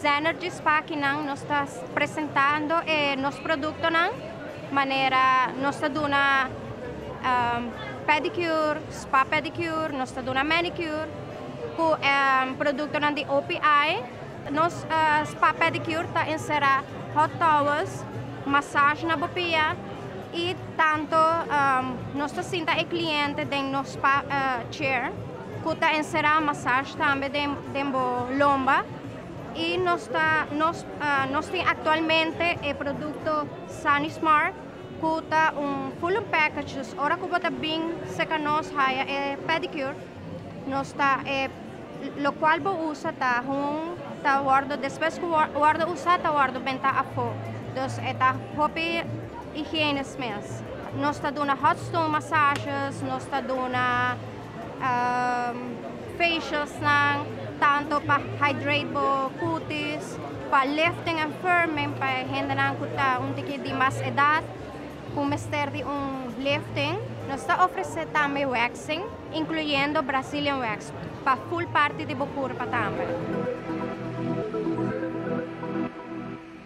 Zenergy Spa que não nós está apresentando é nosso produto não maneira nós está dando um, pedicure, spa pedicure, nós está dando manicure, com um, produto não de OPI, nós uh, spa pedicure está inserir hot towels, massagem na bopia e tanto um, nós está sinta o cliente no spa uh, chair, que está inserir massagem também dentro de lomba e nós está nós uh, nós tem atualmente o produto Sunismart kuta um full packages ora ko bota bing se kanos haya e pedicure. Nos ta e lo qual bo usa ta hung ta guardo después guardo usa ta guardo benta afo dos eta hopi higiene smells nos ta dona hot stone massages nos ta dona um, facials nang tanto pa hydrate bo cutis pa lifting and firming pa henda nang kuta un tiki di mas edad com mestre de um lifting, nós está oferecendo também waxing, incluindo Brazilian Wax, para full parte de corpo também.